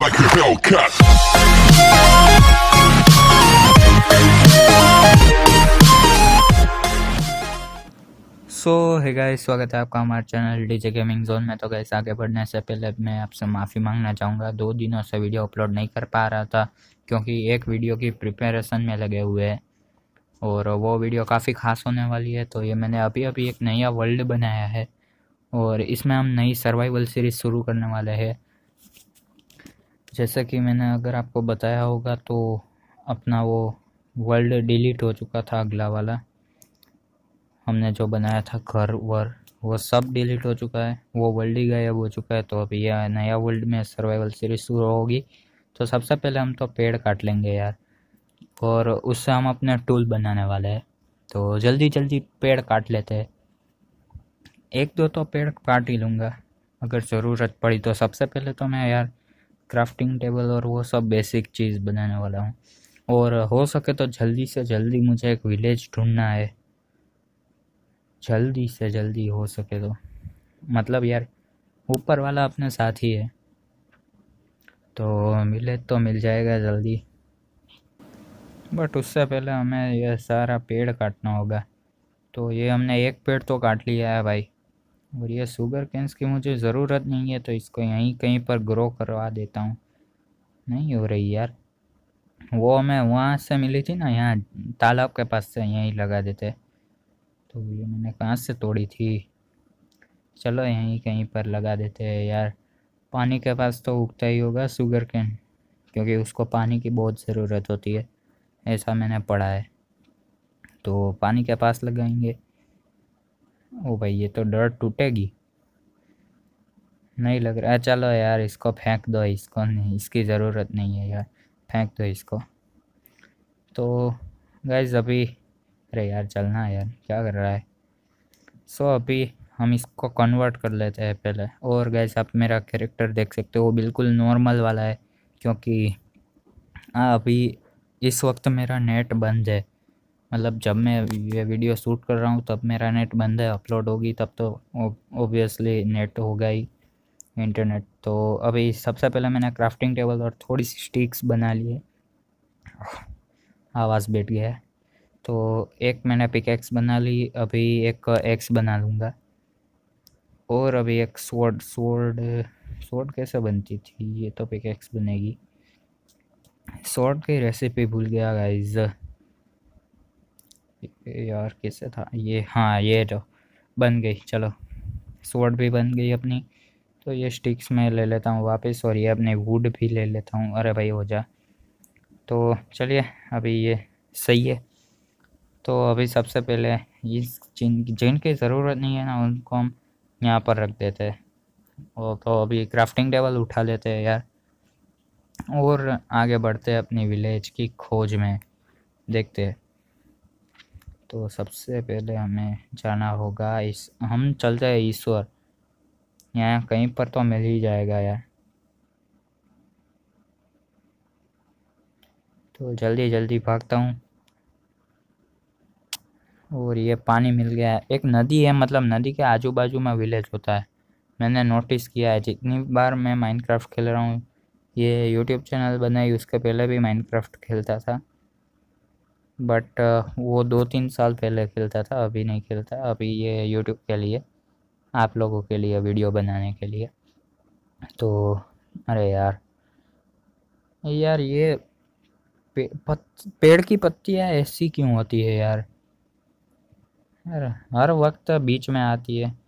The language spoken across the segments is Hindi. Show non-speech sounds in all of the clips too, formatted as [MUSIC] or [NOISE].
like a Hellcat. सो है गाइस स्वागत है आपका हमारे चैनल डीजे गेमिंग जोन में। तो गैस आगे बढ़ने से पहले मैं आपसे माफ़ी मांगना चाहूँगा। दो दिनों से वीडियो अपलोड नहीं कर पा रहा था, क्योंकि एक वीडियो की प्रिपरेशन में लगे हुए हैं। और वो वीडियो काफ़ी खास होने वाली है तो ये मैंने अभी अभी एक नया वर्ल्ड बनाया है। और इसमें हम नई सर्वाइवल सीरीज़ शुरू करने वाले हैं। जैसा कि मैंने अगर आपको बताया होगा तो अपना वो वर्ल्ड डिलीट हो चुका था अगला वाला। हमने जो बनाया था घर वर, वो सब डिलीट हो चुका है। वो वर्ल्ड ही गायब हो चुका है तो अभी यह नया वर्ल्ड में सर्वाइवल सीरीज़ शुरू होगी। तो सबसे पहले हम तो पेड़ काट लेंगे यार। और उससे हम अपने टूल बनाने वाले हैं। तो जल्दी जल्दी पेड़ काट लेते हैं। एक दो तो पेड़ काट ही लूँगा। अगर ज़रूरत पड़ी तो सबसे पहले तो मैं यार क्राफ्टिंग टेबल और वो सब बेसिक चीज़ बनाने वाला हूँ। और हो सके तो जल्दी से जल्दी मुझे एक विलेज ढूंढना है। जल्दी से जल्दी हो सके तो। मतलब यार, ऊपर वाला अपने साथ ही। है तो मिले तो मिल जाएगा जल्दी। बट उससे पहले हमें यह सारा पेड़ काटना होगा। तो ये हमने एक पेड़ तो काट लिया है भाई। और ये शुगर कैंस की मुझे ज़रूरत नहीं है तो इसको यहीं कहीं पर ग्रो करवा देता हूँ। नहीं हो रही यार। वो हमें वहाँ से मिली थी ना, यहाँ तालाब के पास से यहीं लगा देते। तो ये मैंने कहाँ से तोड़ी थी? चलो यहीं कहीं पर लगा देते हैं यार। पानी के पास तो उगता ही होगा शुगर कैन क्योंकि उसको पानी की बहुत ज़रूरत होती है। ऐसा मैंने पढ़ा है। तो पानी के पास लगाएँगे। ओ भाई, ये तो डर टूटेगी। नहीं लग रहा। चलो यार, इसको फेंक दो, इसको नहीं, इसकी ज़रूरत नहीं है यार। फेंक दो इसको। तो गैस अभी, अरे यार, चलना है यार, क्या कर रहा है? सो अभी हम इसको कन्वर्ट कर लेते हैं पहले। और गैस आप मेरा कैरेक्टर देख सकते हो बिल्कुल नॉर्मल वाला है, क्योंकि हाँ अभी इस वक्त मेरा नेट बंद है। मतलब जब मैं ये वीडियो शूट कर रहा हूँ, तब मेरा नेट बंद है, अपलोड होगी, तब तो ओबियसली नेट होगा ही, इंटरनेट। तो अभी सबसे पहले मैंने क्राफ्टिंग टेबल और थोड़ी सी स्टिक्स बना ली है आवाज़ बैठ गया है। तो एक मैंने पिकेक्स बना ली, अभी एक एक्स बना लूँगा। और अभी एक स्वॉर्ड स्वॉर्ड स्वॉर्ड कैसे बनती थी? ये तो पिकेक्स बनेगी। स्वॉर्ड की रेसिपी भूल गया गाइज़ यार कैसे था? ये हाँ ये जो बन गई, चलो। स्वॉर्ड भी बन गई अपनी। तो ये स्टिक्स मैं ले लेता हूँ वापस और ये अपने वुड भी ले लेता हूँ। अरे भाई, हो जा। तो चलिए, अभी ये सही है। तो अभी सबसे पहले इस जिन जिनकी ज़रूरत नहीं है ना, उनको हम यहाँ पर रख देते हैं। और तो अभी क्राफ्टिंग टेबल उठा लेते हैं यार। और आगे बढ़ते हैं अपनी विलेज की खोज में। देखते हैं। तो सबसे पहले हमें जाना होगा इस, हम चलते हैं ईश्वर। यहाँ कहीं पर तो मिल ही जाएगा यार। तो जल्दी जल्दी भागता हूँ। और ये पानी मिल गया है। एक नदी है मतलब नदी के आजू बाजू में विलेज होता है। मैंने नोटिस किया है, जितनी बार मैं माइनक्राफ्ट खेल रहा हूँ, ये यूट्यूब चैनल बनाई, उसके पहले भी माइनक्राफ्ट खेलता था। बट वो दो तीन साल पहले खेलता था अभी नहीं खेलता अभी ये यूट्यूब के लिए आप लोगों के लिए वीडियो बनाने के लिए। तो अरे यार यार ये पे, पत, पेड़ की पत्तियाँ ऐसी क्यों होती है यार? यार हर वक्त बीच में आती है।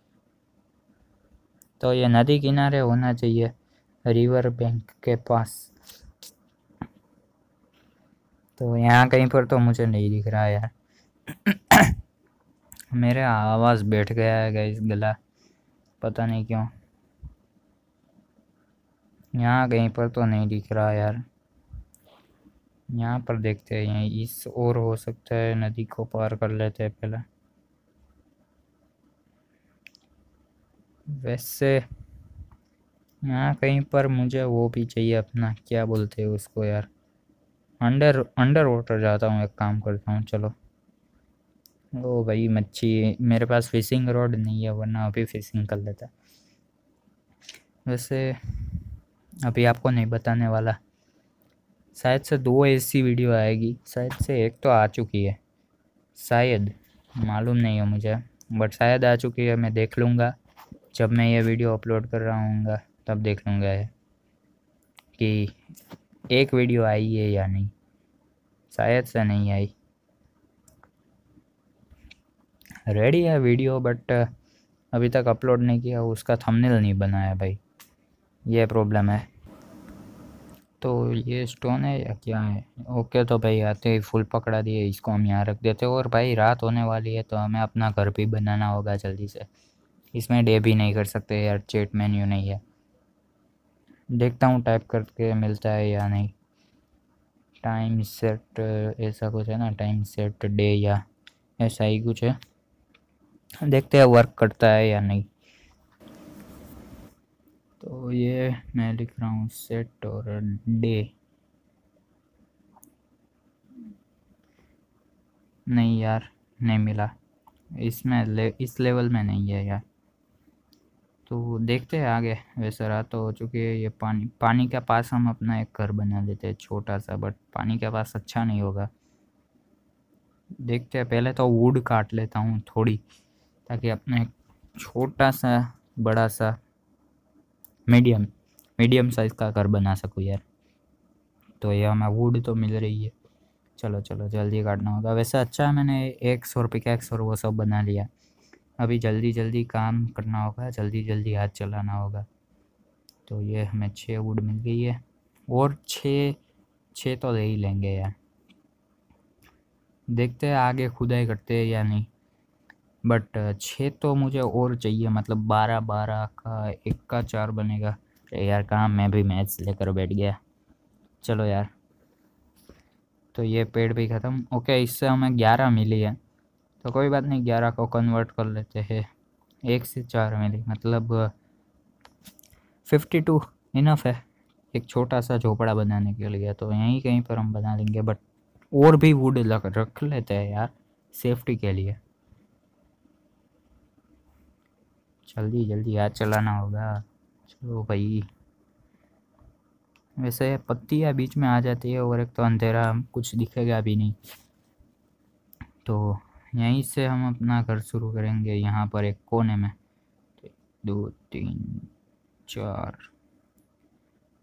तो ये नदी किनारे होना चाहिए रिवर बैंक के पास। तो यहाँ कहीं पर तो मुझे नहीं दिख रहा यार। [COUGHS] मेरे आवाज़ बैठ गया है गैस गला। पता नहीं क्यों। यहाँ कहीं पर तो नहीं दिख रहा यार। यहाँ पर देखते हैं, यहीं इस और हो सकता है, नदी को पार कर लेते हैं पहले। वैसे, यहाँ कहीं पर मुझे वो भी चाहिए अपना, क्या बोलते हैं उसको यार? अंडर अंडर वाटर जाता हूँ, एक काम करता हूँ, चलो। ओ भाई, मच्छी, मेरे पास फिशिंग रॉड नहीं है, वरना अभी फिशिंग कर लेता। वैसे, अभी आपको नहीं बताने वाला। शायद से दो ऐसी वीडियो आएगी, शायद से एक तो आ चुकी है। शायद, मालूम नहीं है मुझे बट शायद आ चुकी है, मैं देख लूँगा। जब मैं ये वीडियो अपलोड कर रहा हूँ तब देख लूँगा कि एक वीडियो आई है या नहीं? शायद से नहीं आई। रेडी है वीडियो बट अभी तक अपलोड नहीं किया, उसका थंबनेल नहीं बनाया भाई। ये प्रॉब्लम है। तो ये स्टोन है या क्या है? ओके तो भाई आते ही फुल पकड़ा दिए, इसको हम यहाँ रख देते और भाई रात होने वाली है तो हमें अपना घर भी बनाना होगा जल्दी से। इसमें डे भी नहीं कर सकते यार चेट मेन्यू नहीं है। देखता हूँ टाइप करके मिलता है या नहीं। टाइम सेट ऐसा कुछ है ना? टाइम सेट डे या ऐसा ही कुछ है। देखते हैं वर्क करता है या नहीं। तो ये मैं लिख रहा हूँ सेट और डे नहीं यार नहीं मिला। इसमें ले, इस लेवल में नहीं है यार। तो देखते हैं आगे। वैसे रात तो चुकी ये पानी। पानी के पास हम अपना एक घर बना लेते हैं छोटा सा बट पानी के पास अच्छा नहीं होगा। देखते हैं, पहले तो वुड काट लेता हूँ थोड़ी, ताकि अपने छोटा सा, बड़ा सा मीडियम मीडियम साइज़ का घर बना सकूँ यार। तो ये हमें वुड तो मिल रही है। चलो चलो, जल्दी काटना होगा। वैसे अच्छा है, मैंने एक सौ रुपये का एक सौ वो सब बना लिया। अभी जल्दी जल्दी काम करना होगा, जल्दी जल्दी हाथ चलाना होगा। तो ये हमें छः वुड मिल गई है। और छः छः तो ले ही लेंगे यार। देखते हैं आगे खुदाई करते हैं या नहीं। बट छः तो मुझे और चाहिए मतलब बारह बारह का एक का चार बनेगा। यार, कहाँ मैं भी मैच लेकर बैठ गया। चलो यार। तो ये पेड़ भी ख़त्म। ओके इससे हमें ग्यारह मिली है। तो कोई बात नहीं, ग्यारह को कन्वर्ट कर लेते हैं। एक से चार मिली मतलब फिफ्टी टू इनफ है। एक छोटा सा झोपड़ा बनाने के लिए तो यहीं कहीं पर हम बना लेंगे बट और भी वुड लग, रख लेते हैं यार सेफ्टी के लिए। जल्दी जल्दी हाथ चलाना होगा। चलो भाई। वैसे पत्तियाँ बीच में आ जाती है, और एक तो अंधेरा, कुछ दिखेगा भी नहीं। तो यहीं से हम अपना घर शुरू करेंगे यहाँ पर एक कोने में। दो, तीन, चार,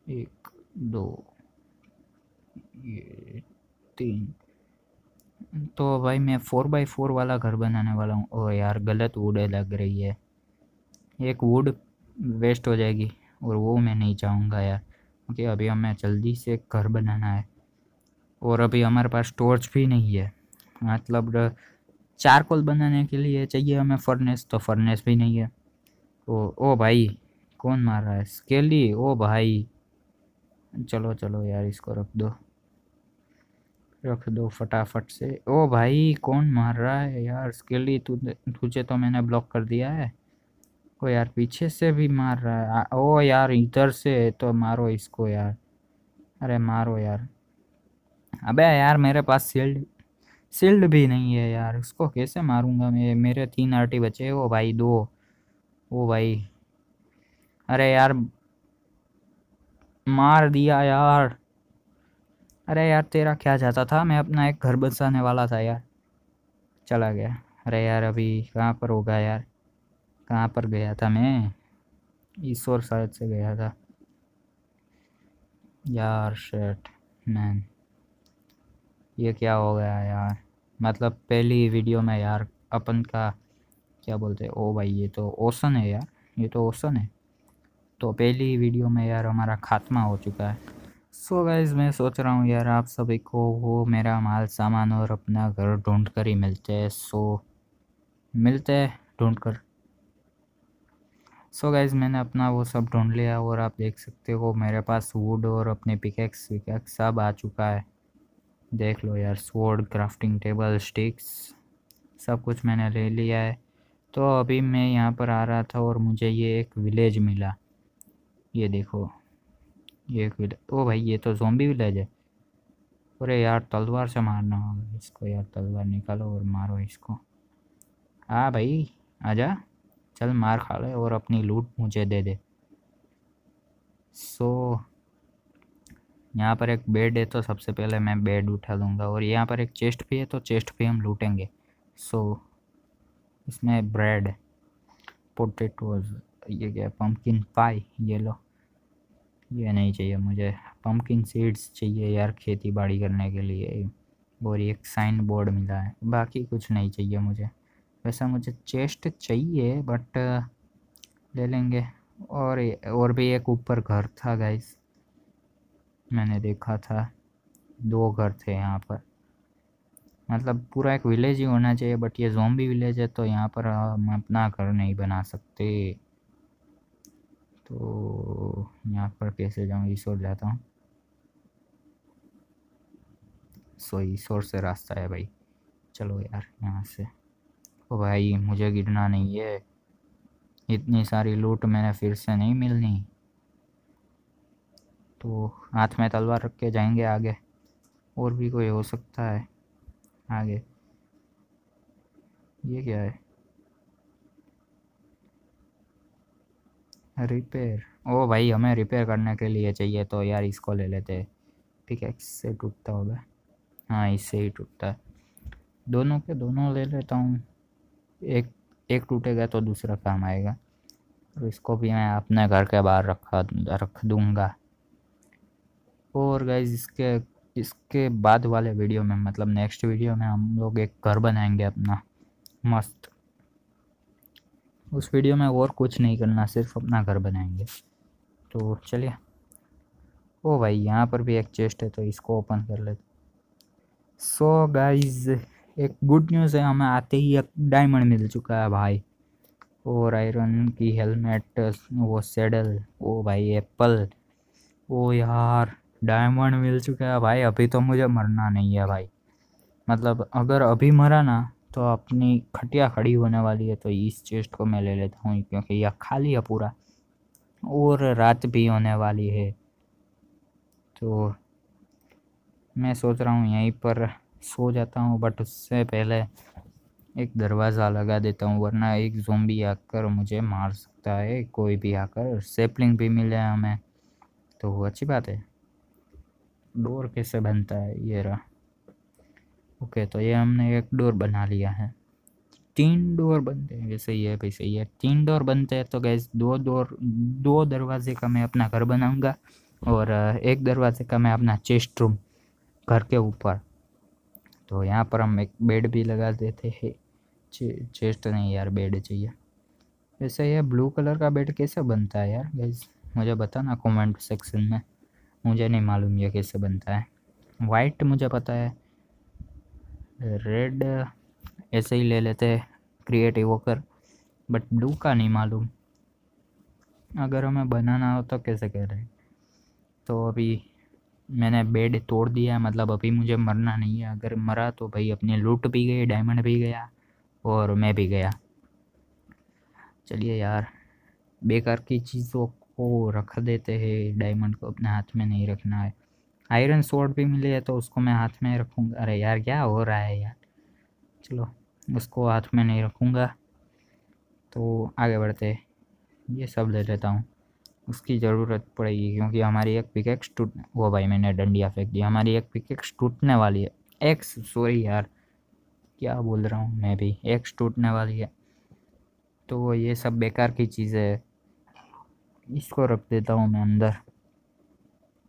एक, दो, ये, तीन। तो भाई मैं फोर बाई फोर वाला घर बनाने वाला हूँ। ओ यार, गलत वुड लग रही है। एक वुड वेस्ट हो जाएगी और वो मैं नहीं चाहूँगा यार। क्योंकि अभी हमें जल्दी से घर बनाना है। और अभी हमारे पास टॉर्च भी नहीं है। मतलब चारकोल बनाने के लिए चाहिए हमें फर्नेस तो फर्नेस भी नहीं है। ओ ओ भाई, कौन मार रहा है? स्केली ओ भाई। चलो चलो यार, इसको रख दो। रख दो फटाफट से। ओ भाई, कौन मार रहा है यार? स्केली तू तुझे तो मैंने ब्लॉक कर दिया है। ओ यार, पीछे से भी मार रहा है। ओ यार, इधर से तो मारो इसको यार। अरे मारो यार। अबे यार, मेरे पास सील्ड सील्ड भी नहीं है यार। उसको कैसे मारूँगा मैं? मेरे तीन आर्टी बचे ओ भाई दो। ओ भाई। अरे यार, मार दिया यार। अरे यार, तेरा क्या जाता था? मैं अपना एक घर बसाने वाला था यार। चला गया। अरे यार, अभी कहाँ पर होगा यार? कहाँ पर गया था मैं? ईश्वर शायद से गया था। यार शेट मैन ये क्या हो गया यार? मतलब पहली वीडियो में यार अपन का क्या बोलते हैं? ओ भाई, ये तो ओसन है यार। ये तो ओसन है। तो पहली वीडियो में यार हमारा खात्मा हो चुका है। सो so गाइज़ मैं सोच रहा हूँ यार आप सभी को वो मेरा माल, सामान और अपना घर ढूंढ कर ही मिलते हैं। सो मिलते हैं, ढूंढ कर। सो so गाइज़ मैंने अपना वो सब ढूंढ लिया और आप देख सकते हो मेरे पास वुड और अपने पिकेक्स विकेक्स सब आ चुका है। देख लो यार स्वोर्ड क्राफ्टिंग टेबल स्टिक्स सब कुछ मैंने ले लिया है। तो अभी मैं यहाँ पर आ रहा था और मुझे ये एक विलेज मिला। ये देखो, ये एक विलेज ओ भाई, ये तो जोम्बी विलेज है। अरे यार, तलवार से मारना होगा इसको यार, तलवार निकालो और मारो इसको। हाँ भाई, आजा, चल मार खा ले और अपनी लूट मुझे दे दे। सो यहाँ पर एक बेड है तो सबसे पहले मैं बेड उठा लूँगा और यहाँ पर एक चेस्ट भी है तो चेस्ट भी हम लूटेंगे। सो so, इसमें ब्रेड पोटेटोज ये क्या पम्पकिन पाई ये लो। ये नहीं चाहिए मुझे। पम्पकिन सीड्स चाहिए यार खेती बाड़ी करने के लिए। और एक साइन बोर्ड मिला है। बाकी कुछ नहीं चाहिए मुझे। वैसा मुझे चेस्ट चाहिए बट ले लेंगे। और और भी एक ऊपर घर था गाइस मैंने देखा था। दो घर थे यहाँ पर। मतलब पूरा एक विलेज ही होना चाहिए बट ये जोम्बी विलेज है तो यहाँ पर हम अपना घर नहीं बना सकते। तो यहाँ पर कैसे जाऊँ? ईश्वर जाता हूँ। सो ईश्वर से रास्ता है भाई। चलो यार, यहाँ से। ओ भाई, मुझे गिरना नहीं है। इतनी सारी लूट मैंने फिर से नहीं मिलनी। तो हाथ में तलवार रख के जाएँगे आगे। और भी कोई हो सकता है आगे। ये क्या है? रिपेयर। ओ भाई, हमें रिपेयर करने के लिए चाहिए तो यार इसको ले लेते। ठीक है, इससे टूटता होगा। हाँ इससे ही टूटता है। दोनों के दोनों ले लेता हूँ। एक एक टूटेगा तो दूसरा काम आएगा। और इसको भी मैं अपने घर के बाहर रखा, रख दूँगा। और गाइज़ इसके इसके बाद वाले वीडियो में मतलब नेक्स्ट वीडियो में हम लोग एक घर बनाएँगे अपना, मस्त। उस वीडियो में और कुछ नहीं करना, सिर्फ़ अपना घर बनाएँगे। तो चलिए। ओ भाई, यहाँ पर भी एक चेस्ट है तो इसको ओपन कर लेते सो so गाइज़ एक गुड न्यूज़ है, हमें आते ही एक डायमंड मिल चुका है भाई। और आयरन की हेलमेट वो सेडल ओ भाई एप्पल ओ यार डायमंड मिल चुका है। भाई, अभी तो मुझे मरना नहीं है भाई। मतलब अगर अभी मरा ना तो अपनी खटिया खड़ी होने वाली है तो इस चेस्ट को मैं ले लेता हूँ, क्योंकि यह खाली है पूरा। और रात भी होने वाली है। तो मैं सोच रहा हूँ, यहीं पर सो जाता हूँ बट उससे पहले एक दरवाज़ा लगा देता हूँ, वरना एक जोम्बी आकर मुझे मार सकता है, कोई भी आकर। सेपलिंग भी मिले हमें। तो अच्छी बात है। डोर कैसे बनता है? ये रहा। ओके तो ये हमने एक डोर बना लिया है। तीन डोर बनते हैं। ही है भाई सही है। तीन डोर बनते हैं तो गैस दो डोर दो दरवाजे का मैं अपना घर बनाऊँगा और एक दरवाजे का मैं अपना चेस्ट रूम घर के ऊपर। तो यहाँ पर हम एक बेड भी लगा देते हैं। चे, चेस्ट नहीं यार बेड चाहिए। वैसे ये ब्लू कलर का बेड कैसे बनता है यार गैस मुझे बताना कमेंट सेक्शन में। मुझे नहीं मालूम ये कैसे बनता है। वाइट मुझे पता है। रेड ऐसे ही ले लेते हैं क्रिएटिव होकर। बट ब्लू का नहीं मालूम। अगर हमें बनाना हो तो कैसे कह रहे हैं? तो अभी मैंने बेड तोड़ दिया मतलब अभी मुझे मरना नहीं है। अगर मरा तो भाई अपनी लूट भी गई डायमंड भी गया और मैं भी गया। चलिए यार, बेकार की चीज़ों को रख देते हैं डायमंड को अपने हाथ में नहीं रखना है। आयरन सोर्ड भी मिली है तो उसको मैं हाथ में रखूँगा। अरे यार, क्या हो रहा है यार? चलो, उसको हाथ में नहीं रखूँगा। तो आगे बढ़ते ये सब ले लेता हूँ। उसकी ज़रूरत पड़ेगी क्योंकि हमारी एक पिकेक्स टूट, वो भाई मैंने डंडिया फेंक दी हमारी एक पिकेक्स टूटने वाली है। एक्स सॉरी यार, क्या बोल रहा हूँ मैं भी? एक्स टूटने वाली है। तो ये सब बेकार की चीज़ें इसको रख देता हूँ मैं अंदर।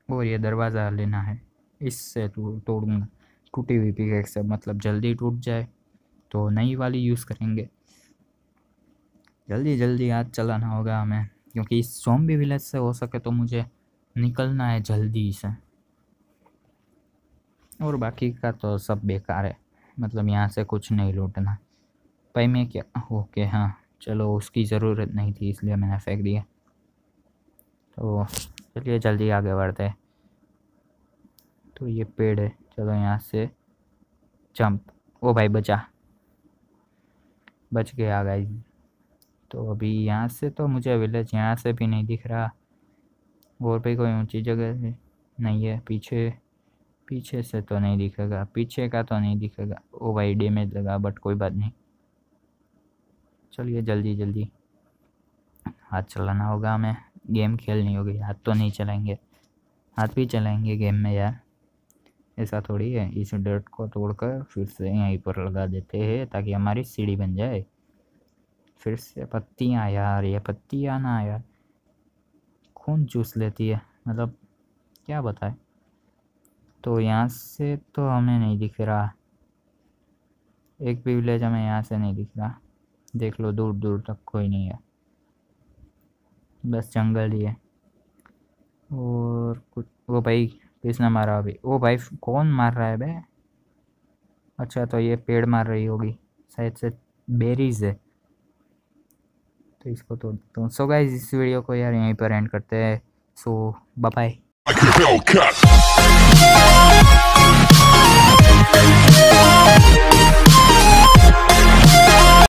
और ये दरवाज़ा लेना है। इससे तोड़ूँगा। टूटी हुई पिकेक से मतलब जल्दी टूट जाए तो नई वाली यूज़ करेंगे। जल्दी जल्दी हाथ चलाना होगा हमें, क्योंकि इस सोम्बी विलेज से हो सके तो मुझे निकलना है जल्दी से। और बाकी का तो सब बेकार है। मतलब यहाँ से कुछ नहीं लूटना। भाई मैं क्या? ओके हाँ। चलो, उसकी ज़रूरत नहीं थी, इसलिए मैंने फेंक दिया। तो चलिए जल्दी आगे बढ़ते हैं। तो ये पेड़ है। चलो यहाँ से जंप ओ भाई बचा। बच गया गाइस तो अभी यहाँ से तो मुझे विलेज यहाँ से भी नहीं दिख रहा। और भी कोई ऊँची जगह नहीं है। पीछे पीछे से तो नहीं दिखेगा। पीछे का तो नहीं दिखेगा। ओ भाई डैमेज लगा बट कोई बात नहीं। चलिए जल्दी जल्दी। हाथ चलाना होगा हमें। गेम खेलनी होगी, हाथ तो नहीं चलाएँगे। हाथ भी चलाएँगे गेम में यार। ऐसा थोड़ी है, इस डर्ट को तोड़कर फिर से यहीं पर लगा देते हैं, ताकि हमारी सीढ़ी बन जाए। फिर से पत्तियाँ यार, ये पत्तियाँ ना यार। खून चूस लेती है? मतलब क्या बताए? तो यहाँ से तो हमें नहीं दिख रहा। एक भी विलेज हमें यहाँ से नहीं दिख रहा। देख लो दूर दूर तक कोई नहीं है। बस जंगल ही है। और कुछ, वो भाई किसने मारा अभी? वो भाई कौन मार रहा है बे? अच्छा तो ये पेड़ मार रही होगी। शायद से बेरीज है। तो इसको तो तो सो गाइस इस वीडियो को यार यहीं पर एंड करते हैं। So bye Hellcat.